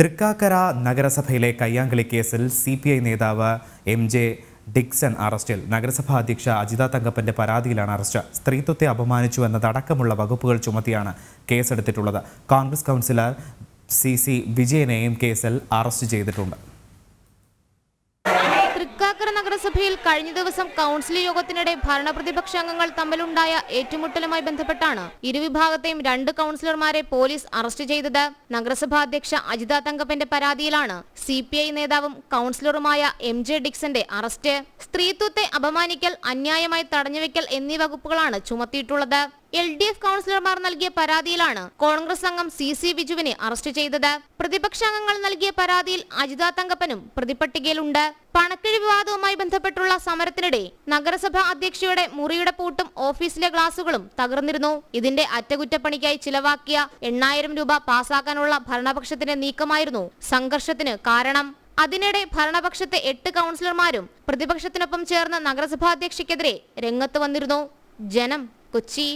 തൃക്കാക്കര നഗരസഭയിലെ കയ്യാങ്കളി കേസിൽ സി പി ഐ നേതാവ് എം ജെ ഡിക്സൺ അറസ്റ്റിൽ നഗരസഭാ അധ്യക്ഷ അജിത തങ്കപ്പന്റെ പരാതിയിലാണ് അറസ്റ്റ്. സ്ത്രീത്വത്തെ അപമാനിച്ചു എന്നതടക്കമുള്ള വകുപ്പുകൾ ചുമത്തിയാണ് കേസെടുത്തിട്ടുള്ളത്. കോൺഗ്രസ് കൗൺസിലർ സി സി വിജയനെയും കേസിൽ അറസ്റ്റ് ചെയ്തിട്ടുണ്ട്. തൃക്കാക്കര നഗരസഭയിൽ കഴിഞ്ഞ ദിവസം കൗൺസിൽ യോഗത്തിനിടെ ഭരണപ്രതിപക്ഷ അംഗങ്ങൾ തമ്മിലുണ്ടായ ഏറ്റുമുട്ടലുമായി ബന്ധപ്പെട്ടാണ് ഇരുവിഭാഗത്തെയും രണ്ട് കൗൺസിലർമാരെ പോലീസ് അറസ്റ്റ് ചെയ്തത്. നഗരസഭാ അധ്യക്ഷ അജിത തങ്കപ്പന്റെ പരാതിയിലാണ് സി നേതാവും കൗൺസിലറുമായ എം ജെ ഡിക്സന്റെ അറസ്റ്റ്. സ്ത്രീത്വത്തെ അപമാനിക്കൽ അന്യായമായി തടഞ്ഞുവെക്കൽ എന്നീ വകുപ്പുകളാണ് ചുമത്തിയിട്ടുള്ളത്. എൽ ഡി എഫ് കൗൺസിലർമാർ നൽകിയ പരാതിയിലാണ് കോൺഗ്രസ് അംഗം സി സി ബിജുവിനെ അറസ്റ്റ് ചെയ്തത്. പ്രതിപക്ഷാംഗങ്ങൾ നൽകിയ പരാതിയിൽ അജിത തങ്കപ്പനും പ്രതിപട്ടികയിലുണ്ട്. പണക്കിഴി വിവാദവുമായി ബന്ധപ്പെട്ടുള്ള സമരത്തിനിടെ നഗരസഭാ അധ്യക്ഷയുടെ മുറിയുടെ പൂട്ടും ഓഫീസിലെ ഗ്ലാസുകളും തകർന്നിരുന്നു. ഇതിന്റെ അറ്റകുറ്റപ്പണിക്കായി ചിലവാക്കിയ എണ്ണായിരം രൂപ പാസാക്കാനുള്ള ഭരണപക്ഷത്തിന്റെ നീക്കമായിരുന്നു സംഘർഷത്തിന് കാരണം. അതിനിടെ ഭരണപക്ഷത്തെ എട്ട് കൗൺസിലർമാരും പ്രതിപക്ഷത്തിനൊപ്പം ചേർന്ന നഗരസഭാ അധ്യക്ഷയ്ക്കെതിരെ രംഗത്ത് വന്നിരുന്നു. ജനം കൊച്ചി.